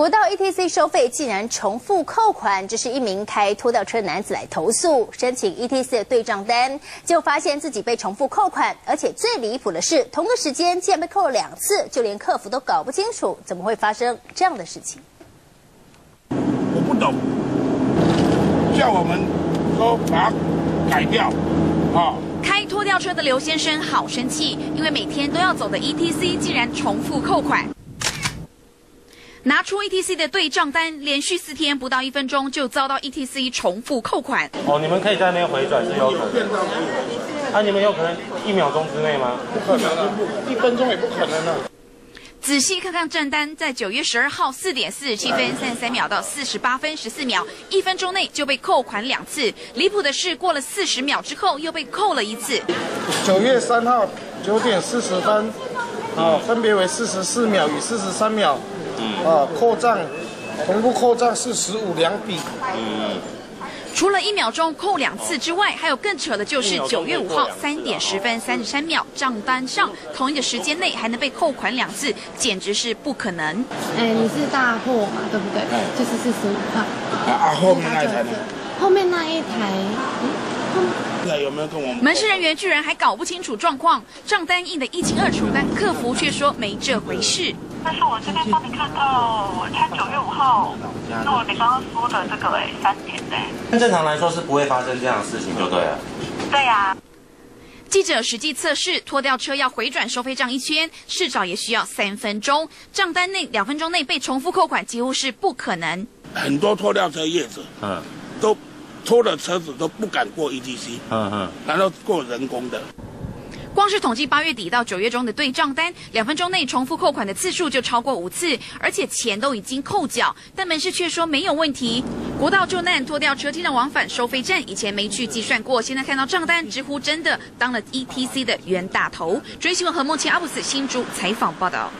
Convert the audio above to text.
国道 ETC 收费竟然重复扣款，这是一名开拖吊车男子来投诉，申请 ETC 的对账单，就发现自己被重复扣款，而且最离谱的是，同个时间竟然被扣了两次，就连客服都搞不清楚，怎么会发生这样的事情？我不懂，叫我们说把它改掉，啊。开拖吊车的刘先生好生气，因为每天都要走的 ETC 竟然重复扣款。拿出 ETC 的对账单，连续四天不到一分钟就遭到 ETC 重复扣款。哦，你们可以在那边回转是有可能。啊，你们有可能一秒钟之内吗？不可能啊，一分钟也不可能啊。仔细看看账单，在九月十二号四点四十七分三十三秒到四十八分十四秒，一分钟内就被扣款两次。离谱的是，过了四十秒之后又被扣了一次。九月三号九点四十分，啊，分别为四十四秒与四十三秒。啊，扣账，同步扣账是十五两笔。嗯，除了一秒钟扣两次之外，还有更扯的就是九月五号三点十分三十三秒账单上同一个时间内还能被扣款两次，简直是不可能。哎，你是大货嘛，对不对？就是四十五号。啊，后面那一台呢？后面那一台。那有没有跟我们？门市人员居然还搞不清楚状况，账单印得一清二楚，但客服却说没这回事。但是我这边帮你看到，他九月五号那我你刚刚说的这个哎三点哎。正常来说是不会发生这样的事情，就对了。对呀。记者实际测试，拖吊车要回转收费站一圈，至少也需要三分钟，账单内两分钟内被重复扣款几乎是不可能。很多拖吊车业者，嗯，都拖的车子都不敢过 ETC，嗯嗯，然后过人工的。光是统计八月底到九月中的对账单，两分钟内重复扣款的次数就超过五次，而且钱都已经扣缴，但门市却说没有问题。国道救难拖掉车经常往返收费站，以前没去计算过，现在看到账单，直呼真的当了 ETC 的冤大头。追新闻和梦琪阿布斯新竹采访报道。